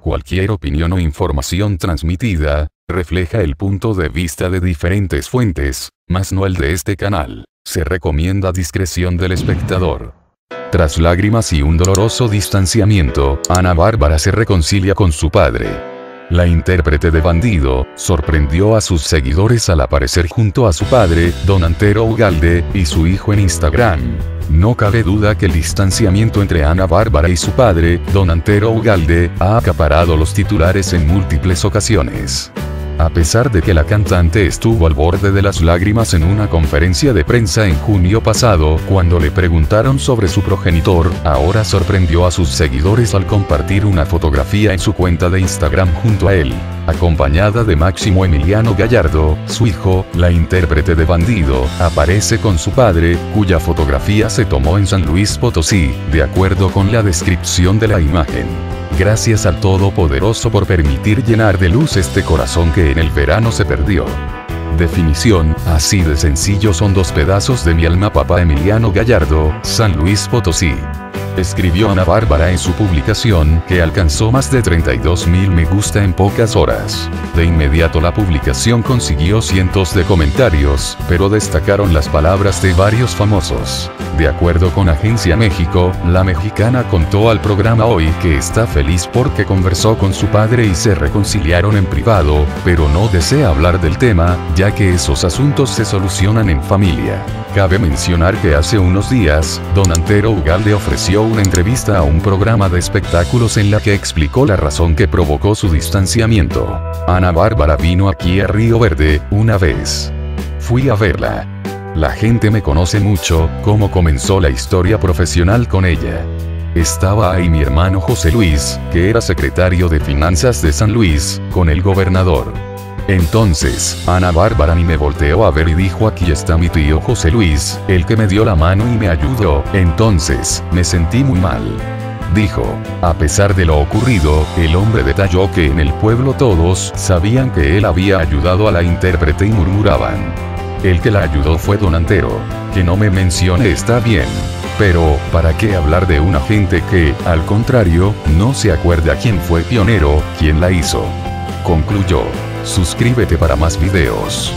cualquier opinión o información transmitida, refleja el punto de vista de diferentes fuentes, mas no el de este canal. Se recomienda discreción del espectador. Tras lágrimas y un doloroso distanciamiento, Ana Bárbara se reconcilia con su padre. La intérprete de Bandido, sorprendió a sus seguidores al aparecer junto a su padre, Don Antero Ugalde, y su hijo en Instagram. No cabe duda que el distanciamiento entre Ana Bárbara y su padre, Don Antero Ugalde, ha acaparado los titulares en múltiples ocasiones. A pesar de que la cantante estuvo al borde de las lágrimas en una conferencia de prensa en junio pasado, cuando le preguntaron sobre su progenitor, ahora sorprendió a sus seguidores al compartir una fotografía en su cuenta de Instagram junto a él. Acompañada de Máximo Emiliano Gallardo, su hijo, la intérprete de Bandido, aparece con su padre, cuya fotografía se tomó en San Luis Potosí, de acuerdo con la descripción de la imagen. Gracias al Todopoderoso por permitir llenar de luz este corazón que en el verano se perdió. Definición, así de sencillo son dos pedazos de mi alma papá Emiliano Gallardo, San Luis Potosí. Escribió Ana Bárbara en su publicación, que alcanzó más de 32 mil me gusta en pocas horas. De inmediato la publicación consiguió cientos de comentarios, pero destacaron las palabras de varios famosos. De acuerdo con Agencia México, la mexicana contó al programa hoy que está feliz porque conversó con su padre y se reconciliaron en privado, pero no desea hablar del tema, ya que esos asuntos se solucionan en familia. Cabe mencionar que hace unos días, Don Antero Ugalde ofreció una entrevista a un programa de espectáculos en la que explicó la razón que provocó su distanciamiento. Ana Bárbara vino aquí a Río Verde, una vez. Fui a verla. La gente me conoce mucho, cómo comenzó la historia profesional con ella. Estaba ahí mi hermano José Luis, que era secretario de Finanzas de San Luis, con el gobernador. Entonces, Ana Bárbara ni me volteó a ver y dijo aquí está mi tío José Luis, el que me dio la mano y me ayudó, entonces, me sentí muy mal. Dijo, a pesar de lo ocurrido, el hombre detalló que en el pueblo todos sabían que él había ayudado a la intérprete y murmuraban. El que la ayudó fue Don Antero. Que no me mencione está bien. Pero, ¿para qué hablar de una gente que, al contrario, no se acuerda quién fue pionero, quién la hizo? Concluyó. Suscríbete para más videos.